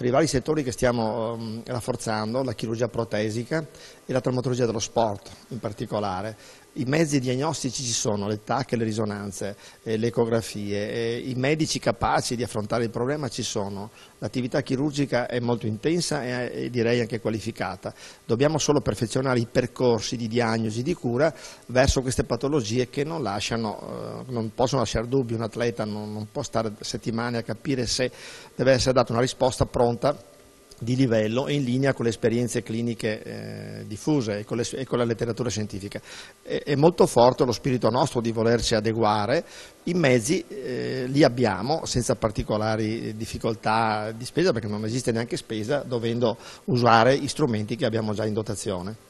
per i vari settori che stiamo um, rafforzando, la chirurgia protesica e la traumatologia dello sport in particolare. I mezzi diagnostici ci sono, le TAC, le risonanze, eh, le ecografie, eh, i medici capaci di affrontare il problema ci sono, l'attività chirurgica è molto intensa e, e direi anche qualificata. Dobbiamo solo perfezionare i percorsi di diagnosi e di cura verso queste patologie che non, lasciano, eh, non possono lasciare dubbi, un atleta non può stare settimane a capire se deve essere data una risposta pronta di livello e in linea con le esperienze cliniche eh, diffuse e con, le, e con, la letteratura scientifica. È, è, molto forte lo spirito nostro di volerci adeguare, i mezzi eh, li abbiamo senza particolari difficoltà di spesa perché non esiste neanche spesa dovendo usare gli strumenti che abbiamo già in dotazione.